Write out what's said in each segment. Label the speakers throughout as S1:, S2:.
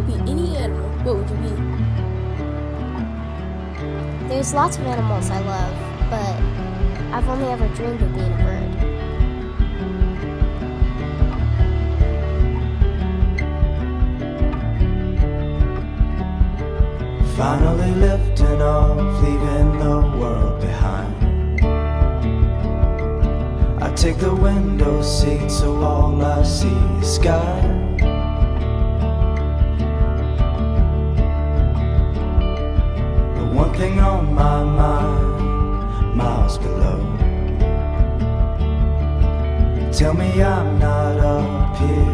S1: what would you be?
S2: There's lots of animals I love, but I've only ever dreamed of being a bird.
S3: Finally lifting off, leaving the world behind. I take the window seat so all I see is sky. On my mind, miles below. Tell me I'm not up here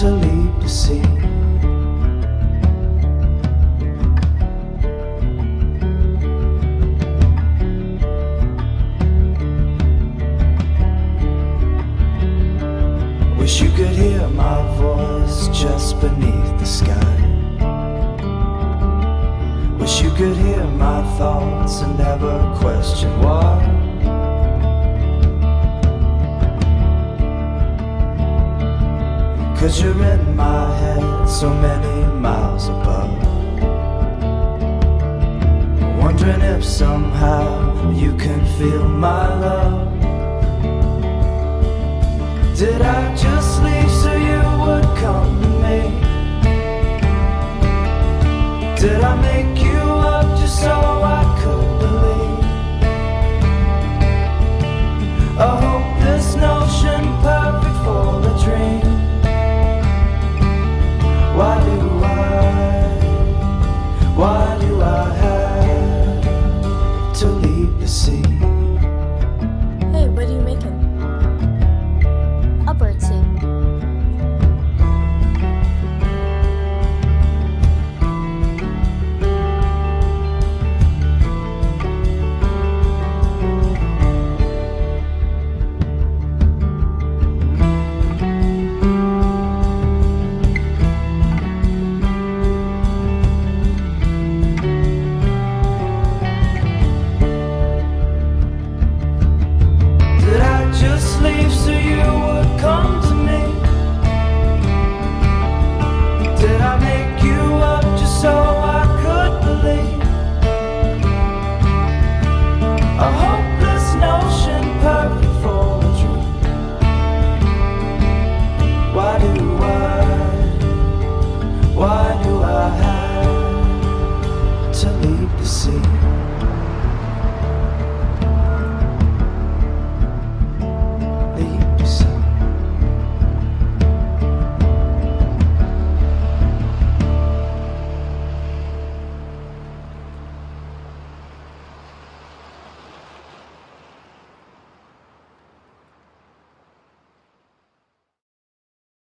S3: to leave the sea? Wish you could hear my voice just beneath the sky. Wish you could hear my thoughts and never question why. Cause you're in my head so many miles above Wondering if somehow you can feel my love Did I just leave so you would come to me? Did I make you up just so I could come